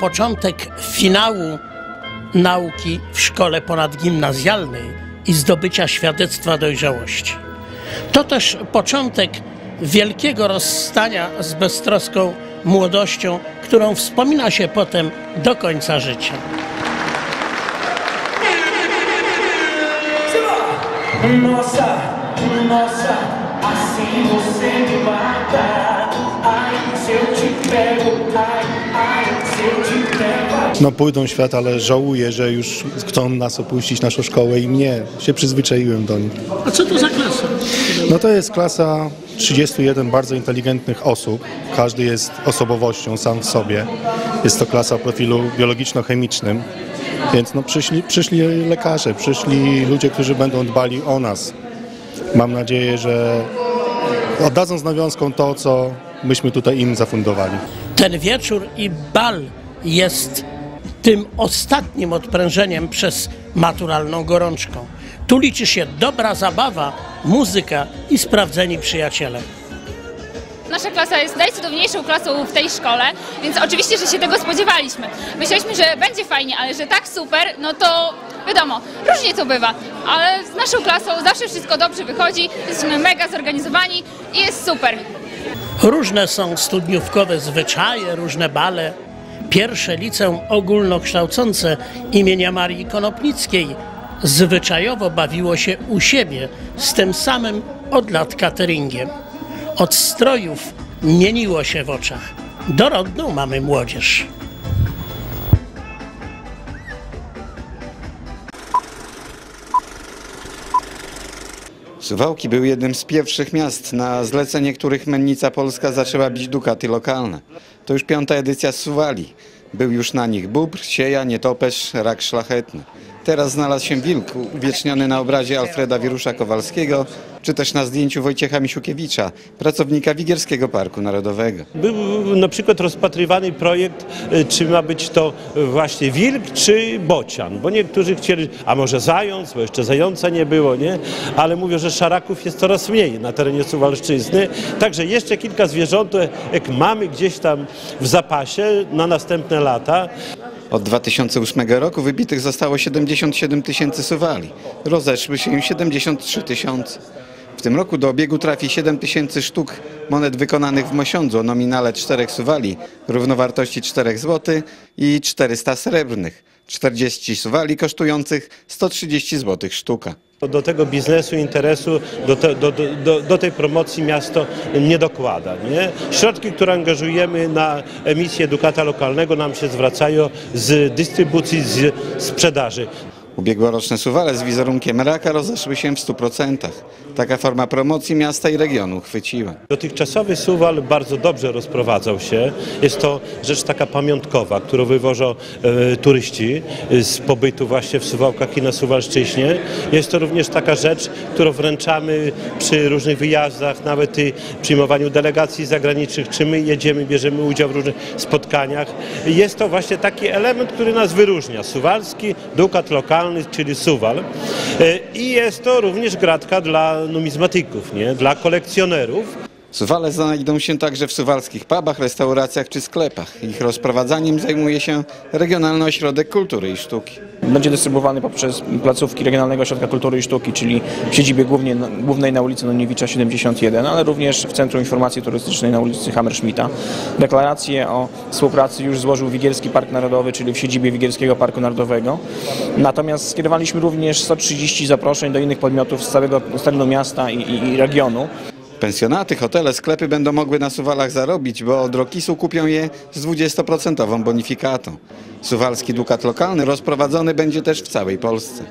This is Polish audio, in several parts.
Początek finału nauki w szkole ponadgimnazjalnej i zdobycia świadectwa dojrzałości. To też początek wielkiego rozstania z beztroską młodością, którą wspomina się potem do końca życia. Nossa, nossa, assim você me mata. No pójdą w świat, ale żałuję, że już chcą nas opuścić, naszą szkołę i mnie. Się przyzwyczaiłem do nich. A co to za klasa? No to jest klasa 31 bardzo inteligentnych osób. Każdy jest osobowością sam w sobie. Jest to klasa o profilu biologiczno-chemicznym. Więc no przyszli, przyszli lekarze, przyszli ludzie, którzy będą dbali o nas. Mam nadzieję, że oddadzą z nawiązką to, co myśmy tutaj im zafundowali. Ten wieczór i bal jest tym ostatnim odprężeniem przez maturalną gorączką. Tu liczy się dobra zabawa, muzyka i sprawdzeni przyjaciele. Nasza klasa jest najcudowniejszą klasą w tej szkole, więc oczywiście, że się tego spodziewaliśmy. Myśleliśmy, że będzie fajnie, ale że tak super, no to wiadomo, różnie to bywa. Ale z naszą klasą zawsze wszystko dobrze wychodzi, jesteśmy mega zorganizowani i jest super. Różne są studniówkowe zwyczaje, różne bale. Pierwsze liceum ogólnokształcące imienia Marii Konopnickiej zwyczajowo bawiło się u siebie z tym samym od lat cateringiem. Od strojów mieniło się w oczach. Dorodną mamy młodzież. Suwałki był jednym z pierwszych miast, na zlecenie których Mennica Polska zaczęła bić dukaty lokalne. To już piąta edycja Suwali. Był już na nich bóbr, sieja, nietoperz, rak szlachetny. Teraz znalazł się wilk, uwieczniony na obrazie Alfreda Wierusza Kowalskiego, czy też na zdjęciu Wojciecha Misiukiewicza, pracownika Wigierskiego Parku Narodowego. Był na przykład rozpatrywany projekt, y, czy ma być to właśnie wilk, czy bocian, bo niektórzy chcieli, a może zając, bo jeszcze zająca nie było, nie? Ale mówią, że szaraków jest coraz mniej na terenie Suwalszczyzny, także jeszcze kilka zwierząt, jak mamy gdzieś tam w zapasie na następne lata. Od 2008 roku wybitych zostało 77 tysięcy suwali. Rozeszły się 73 tysiące. W tym roku do obiegu trafi 7 tysięcy sztuk monet wykonanych w Mosiądzu o nominale 4 suwali, równowartości 4 zł i 400 srebrnych. 40 suwali kosztujących 130 zł sztuka. Do tego biznesu, interesu, do, te, do, do- do, tej promocji miasto nie dokłada. Nie? Środki, które angażujemy na emisję dukata lokalnego nam się zwracają z dystrybucji, z sprzedaży. Ubiegłoroczne suwale z wizerunkiem raka rozeszły się w 100%. Taka forma promocji miasta i regionu chwyciła. Dotychczasowy Suwal bardzo dobrze rozprowadzał się. Jest to rzecz taka pamiątkowa, którą wywożą e, turyści e, z pobytu właśnie w Suwałkach i na Suwalszczyźnie. Jest to również taka rzecz, którą wręczamy przy różnych wyjazdach, nawet i przyjmowaniu delegacji zagranicznych, czy my jedziemy, bierzemy udział w różnych spotkaniach. Jest to właśnie taki element, który nas wyróżnia. Suwalski, dukat lokalny, czyli Suwal. E, I jest to również gratka dla numizmatyków, nie? dla kolekcjonerów. Suwale znajdą się także w suwalskich pubach, restauracjach czy sklepach. Ich rozprowadzaniem zajmuje się Regionalny Ośrodek Kultury i Sztuki. Będzie dystrybuowany poprzez placówki Regionalnego Ośrodka Kultury i Sztuki, czyli w siedzibie głównie, głównej na ulicy Noniewicza 71, ale również w Centrum Informacji Turystycznej na ulicy Hammerschmidta. Deklarację o współpracy już złożył Wigierski Park Narodowy, czyli w siedzibie Wigierskiego Parku Narodowego. Natomiast skierowaliśmy również 130 zaproszeń do innych podmiotów z całego z miasta i, i, i regionu. Pensjonaty, hotele, sklepy będą mogły na suwalach zarobić, bo od Rokisu kupią je z 20% bonifikatą. Suwalski dukat lokalny rozprowadzony będzie też w całej Polsce.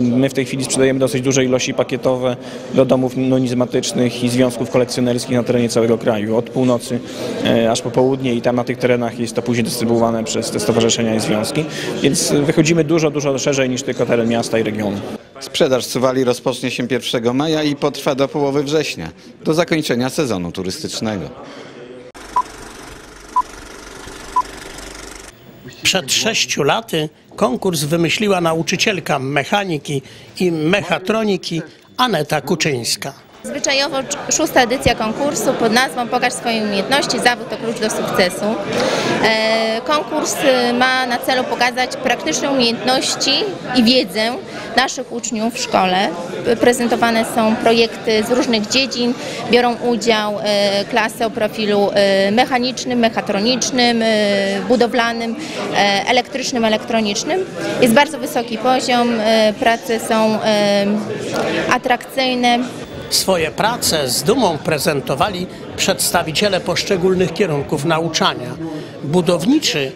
My w tej chwili sprzedajemy dosyć duże ilości pakietowe do domów numizmatycznych i związków kolekcjonerskich na terenie całego kraju. Od północy e, aż po południe i tam na tych terenach jest to później dystrybuowane przez te stowarzyszenia i związki. Więc wychodzimy dużo, dużo szerzej niż tylko teren miasta i regionu. Sprzedaż suwali rozpocznie się 1 maja i potrwa do połowy września, do zakończenia sezonu turystycznego. Przed sześciu laty konkurs wymyśliła nauczycielka mechaniki i mechatroniki Aneta Kuczyńska. Zwyczajowo cz- szósta edycja konkursu pod nazwą Pokaż swoje umiejętności, zawód to klucz do sukcesu. E, Konkurs e, ma na celu pokazać praktyczne umiejętności i wiedzę naszych uczniów w szkole. Prezentowane są projekty z różnych dziedzin, biorą udział e, klasy o profilu e, mechanicznym, mechatronicznym, budowlanym, elektrycznym, elektronicznym. Jest bardzo wysoki poziom, prace są atrakcyjne, Swoje prace z dumą prezentowali przedstawiciele poszczególnych kierunków nauczania. Budowniczy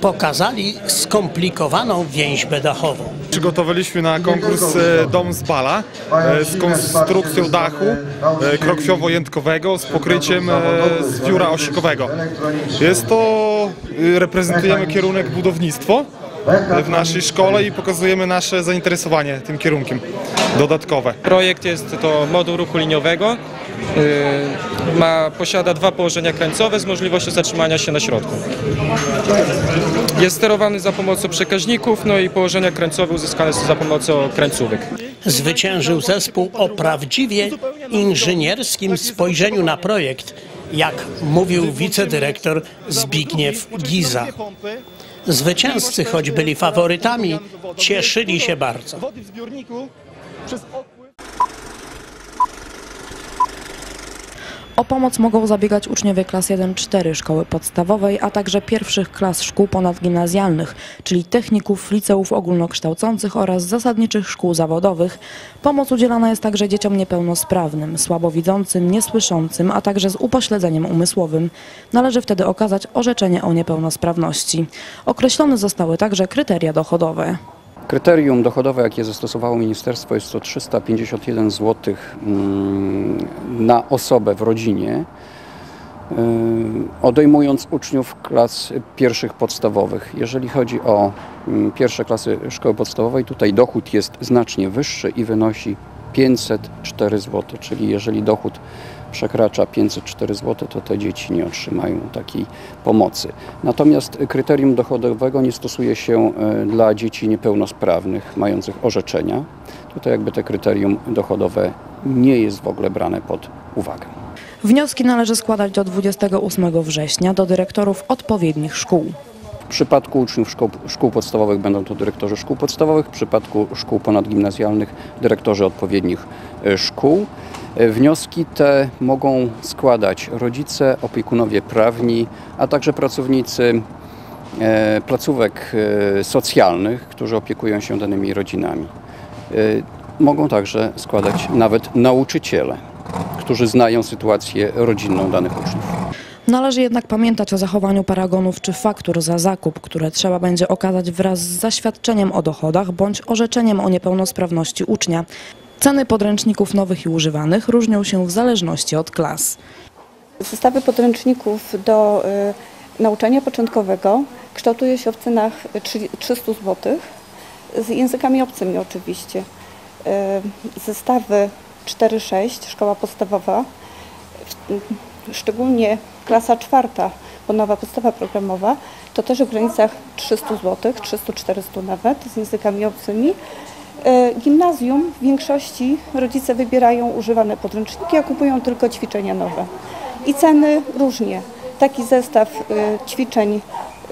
pokazali skomplikowaną więźbę dachową. Przygotowaliśmy na konkurs e, dom z bala e, z konstrukcją dachu e, krokwiowo-jętkowego z pokryciem z wióra osikowego. Jest to, reprezentujemy kierunek budownictwo w naszej szkole i pokazujemy nasze zainteresowanie tym kierunkiem dodatkowe. Projekt jest to moduł ruchu liniowego. Yy, Ma, posiada dwa położenia krańcowe z możliwością zatrzymania się na środku. Jest sterowany za pomocą przekaźników, no i położenia krańcowe uzyskane są za pomocą krańcówek. Zwyciężył zespół o prawdziwie inżynierskim spojrzeniu na projekt, jak mówił wicedyrektor Zbigniew Giza. Zwycięzcy, choć byli faworytami, cieszyli się bardzo. O pomoc mogą zabiegać uczniowie klas 1-4 szkoły podstawowej, a także pierwszych klas szkół ponadgimnazjalnych, czyli techników, liceów ogólnokształcących oraz zasadniczych szkół zawodowych. Pomoc udzielana jest także dzieciom niepełnosprawnym, słabowidzącym, niesłyszącym, a także z upośledzeniem umysłowym. Należy wtedy okazać orzeczenie o niepełnosprawności. Określone zostały także kryteria dochodowe. Kryterium dochodowe, jakie zastosowało ministerstwo, jest to 351 zł mm, na osobę w rodzinie, y, odejmując uczniów klas pierwszych podstawowych. Jeżeli chodzi o mm, pierwsze klasy szkoły podstawowej, tutaj dochód jest znacznie wyższy i wynosi 504 zł, czyli jeżeli dochód przekracza 504 zł, to te dzieci nie otrzymają takiej pomocy. Natomiast kryterium dochodowego nie stosuje się e, dla dzieci niepełnosprawnych, mających orzeczenia. Tutaj jakby te kryterium dochodowe nie jest w ogóle brane pod uwagę. Wnioski należy składać do 28 września do dyrektorów odpowiednich szkół. W przypadku uczniów szkół, szkół podstawowych będą to dyrektorzy szkół podstawowych, w przypadku szkół ponadgimnazjalnych dyrektorzy odpowiednich e, szkół. E, Wnioski te mogą składać rodzice, opiekunowie prawni, a także pracownicy e, placówek e, socjalnych, którzy opiekują się danymi rodzinami. Mogą także składać nawet nauczyciele, którzy znają sytuację rodzinną danych uczniów. Należy jednak pamiętać o zachowaniu paragonów czy faktur za zakup, które trzeba będzie okazać wraz z zaświadczeniem o dochodach bądź orzeczeniem o niepełnosprawności ucznia. Ceny podręczników nowych i używanych różnią się w zależności od klas. Zestawy podręczników do y, nauczania początkowego kształtuje się w cenach trzy- 300 zł, z językami obcymi oczywiście. Y, zestawy 4-6, szkoła podstawowa, y, szczególnie klasa czwarta, bo nowa podstawa programowa, to też w granicach 300 zł, 300-400 nawet, z językami obcymi. E, Gimnazjum w większości rodzice wybierają używane podręczniki, a kupują tylko ćwiczenia nowe. I ceny różnie. Taki zestaw e, ćwiczeń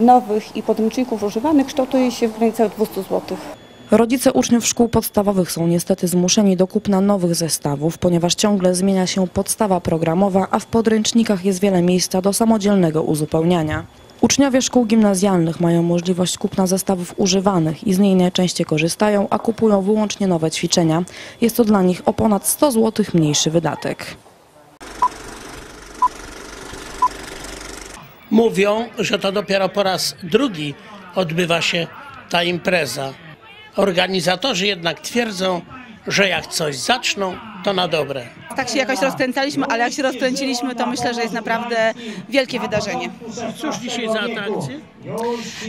nowych i podręczników używanych kształtuje się w granicach 200 zł. Rodzice uczniów szkół podstawowych są niestety zmuszeni do kupna nowych zestawów, ponieważ ciągle zmienia się podstawa programowa, a w podręcznikach jest wiele miejsca do samodzielnego uzupełniania. Uczniowie szkół gimnazjalnych mają możliwość kupna zestawów używanych i z niej najczęściej korzystają, a kupują wyłącznie nowe ćwiczenia. Jest to dla nich o ponad 100 zł mniejszy wydatek. Mówią, że to dopiero po raz drugi odbywa się ta impreza. Organizatorzy jednak twierdzą, że jak coś zaczną, to na dobre. Tak się jakoś rozkręcaliśmy, ale jak się rozkręciliśmy, to myślę, że jest naprawdę wielkie wydarzenie. Cóż dzisiaj za atrakcje?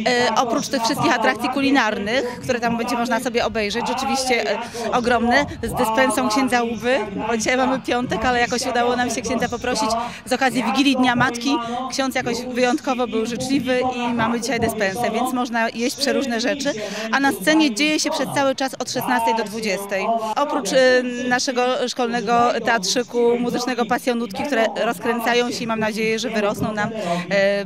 E, oprócz tych wszystkich atrakcji kulinarnych, które tam będzie można sobie obejrzeć, rzeczywiście e, ogromne, z dyspensą księdza Łuby, bo dzisiaj mamy piątek, ale jakoś udało nam się księdza poprosić z okazji Wigilii Dnia Matki. Ksiądz jakoś wyjątkowo był życzliwy i mamy dzisiaj dyspensę, więc można jeść przeróżne rzeczy, a na scenie dzieje się przez cały czas od 16 do 20. Oprócz e, naszego szkolnego teatrzyku muzycznego Pasjonutki, które rozkręcają się i mam nadzieję, że wyrosną nam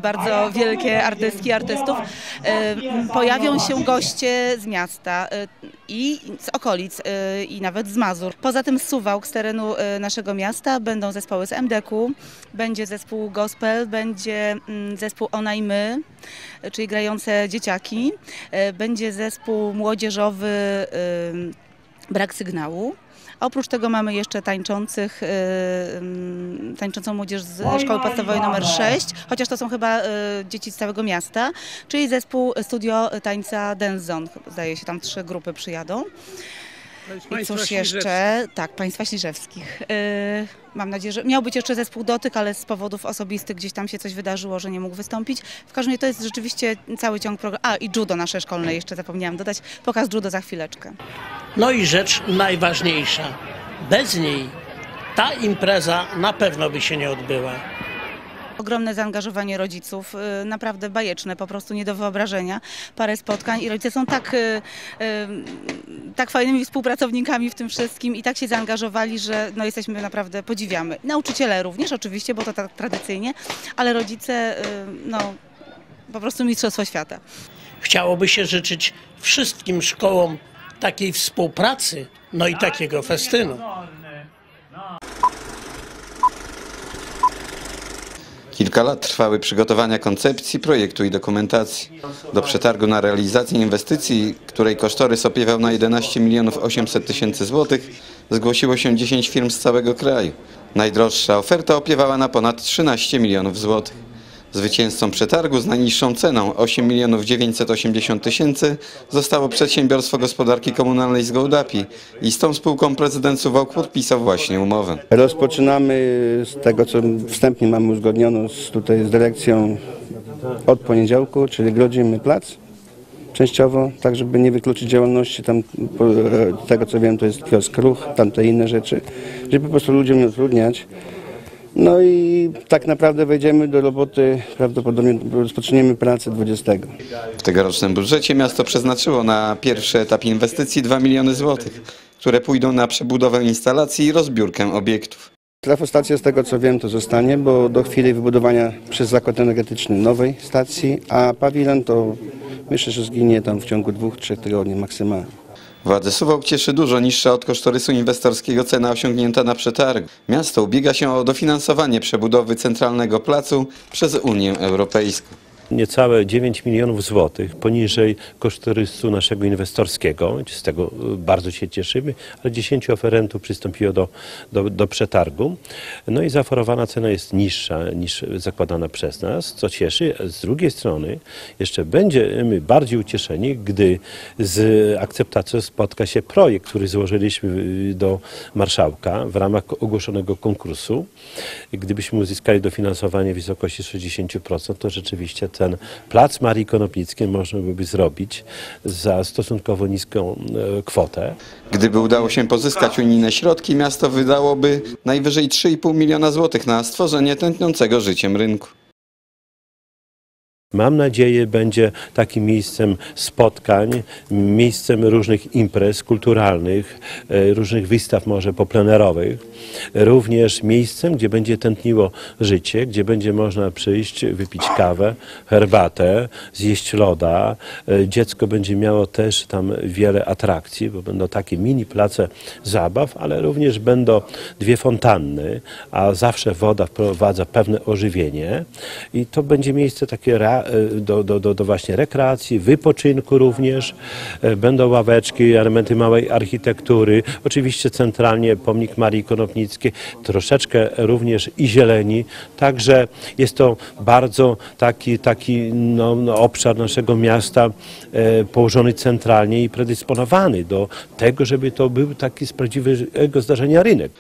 bardzo wielkie artystki, artystów, e, pojawią się goście z miasta e, i z okolic e, i nawet z Mazur. Poza tym z Suwałk, z terenu naszego miasta będą zespoły z MDK-u, będzie zespół gospel, będzie mm, zespół Ona i My, czyli grające dzieciaki, będzie zespół młodzieżowy Brak Sygnału. A Oprócz tego mamy jeszcze tańczących, y, ym, tańczącą młodzież z szkoły podstawowej numer 6, chociaż to są chyba y, dzieci z całego miasta, czyli zespół studio tańca Dance Zone. Zdaje się, tam trzy grupy przyjadą. I cóż jeszcze? Tak, państwa śliżewskich. Y, mam nadzieję, że miał być jeszcze zespół Dotyk, ale z powodów osobistych gdzieś tam się coś wydarzyło, że nie mógł wystąpić. W każdym razie to jest rzeczywiście cały ciąg programu. A, i judo nasze szkolne jeszcze zapomniałam dodać. Pokaz judo za chwileczkę. No i rzecz najważniejsza. Bez niej ta impreza na pewno by się nie odbyła. Ogromne zaangażowanie rodziców, y, naprawdę bajeczne, po prostu nie do wyobrażenia. Parę spotkań i rodzice są tak, y, y, tak fajnymi współpracownikami w tym wszystkim i tak się zaangażowali, że no jesteśmy naprawdę, podziwiamy. Nauczyciele również oczywiście, bo to tak tradycyjnie, ale rodzice, no po prostu mistrzostwo świata. Chciałoby się życzyć wszystkim szkołom takiej współpracy, no i takiego festynu. Kilka lat trwały przygotowania koncepcji, projektu i dokumentacji. Do przetargu na realizację inwestycji, której kosztorys opiewał na 11 milionów 800 tysięcy złotych, zgłosiło się 10 firm z całego kraju. Najdroższa oferta opiewała na ponad 13 milionów złotych. Zwycięzcą przetargu z najniższą ceną 8 milionów 980 tysięcy zostało przedsiębiorstwo gospodarki komunalnej z Gołdapi i z tą spółką prezydent Suwałk podpisał właśnie umowę. Rozpoczynamy z tego, co wstępnie mamy uzgodniono z, tutaj z dyrekcją od poniedziałku, czyli grodzimy plac częściowo, tak żeby nie wykluczyć działalności tam, e, tego co wiem to jest kiosk ruch, tamte inne rzeczy, żeby po prostu ludziom nie utrudniać. No i tak naprawdę wejdziemy do roboty, prawdopodobnie rozpoczniemy pracę 20. W tegorocznym budżecie miasto przeznaczyło na pierwszy etap inwestycji 2 miliony złotych, które pójdą na przebudowę instalacji i rozbiórkę obiektów. Trafostacja z tego co wiem to zostanie, bo do chwili wybudowania przez zakład energetyczny nowej stacji, a pawilon to myślę, że zginie tam w ciągu dwóch, trzech tygodni maksymalnie. Władze cieszy dużo niższa od kosztorysu inwestorskiego cena osiągnięta na przetargu. Miasto ubiega się o dofinansowanie przebudowy centralnego placu przez Unię Europejską. Niecałe 9 milionów złotych poniżej kosztorysu naszego inwestorskiego. Z tego y, bardzo się cieszymy, ale 10 oferentów przystąpiło do, do, do przetargu. No i zaoferowana cena jest niższa niż zakładana przez nas, co cieszy. Z drugiej strony jeszcze będziemy bardziej ucieszeni, gdy z akceptacją spotka się projekt, który złożyliśmy y, do marszałka w ramach ogłoszonego konkursu. Gdybyśmy uzyskali dofinansowanie w wysokości 60%, to rzeczywiście ten plac Marii Konopnickiej można byłoby zrobić za stosunkowo niską e, kwotę. Gdyby udało się pozyskać unijne środki, miasto wydałoby najwyżej 3,5 miliona złotych na stworzenie tętniącego życiem rynku. Mam nadzieję, będzie takim miejscem spotkań, miejscem różnych imprez kulturalnych, e, różnych wystaw może poplenerowych. Również miejscem, gdzie będzie tętniło życie, gdzie będzie można przyjść, wypić kawę, herbatę, zjeść loda. E, Dziecko będzie miało też tam wiele atrakcji, bo będą takie mini place zabaw, ale również będą dwie fontanny, a zawsze woda wprowadza pewne ożywienie i to będzie miejsce takie rea- do, do, do, do właśnie rekreacji, wypoczynku również. E, Będą ławeczki, elementy małej architektury. Oczywiście centralnie pomnik Marii Konopnickiej, troszeczkę również i zieleni. Także jest to bardzo taki, taki no, no, obszar naszego miasta e, położony centralnie i predysponowany do tego, żeby to był taki z prawdziwego zdarzenia rynek.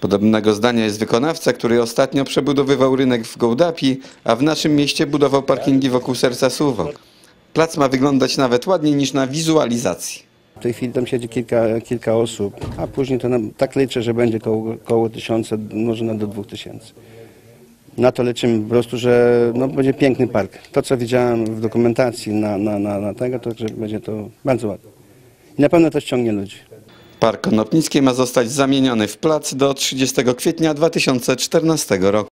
Podobnego zdania jest wykonawca, który ostatnio przebudowywał rynek w Gołdapi, a w naszym mieście budował parkingi wokół serca Suwałk. Plac ma wyglądać nawet ładniej niż na wizualizacji. W tej chwili tam siedzi kilka, kilka osób, a później to nam, tak liczę, że będzie koło, koło tysiąca, może nawet do dwóch tysięcy. Na to liczymy po prostu, że no, będzie piękny park. To, co widziałem w dokumentacji na, na, na, na tego, to że będzie to bardzo ładne. I na pewno to ściągnie ludzi. Park Konopnicki ma zostać zamieniony w plac do 30 kwietnia 2014 roku.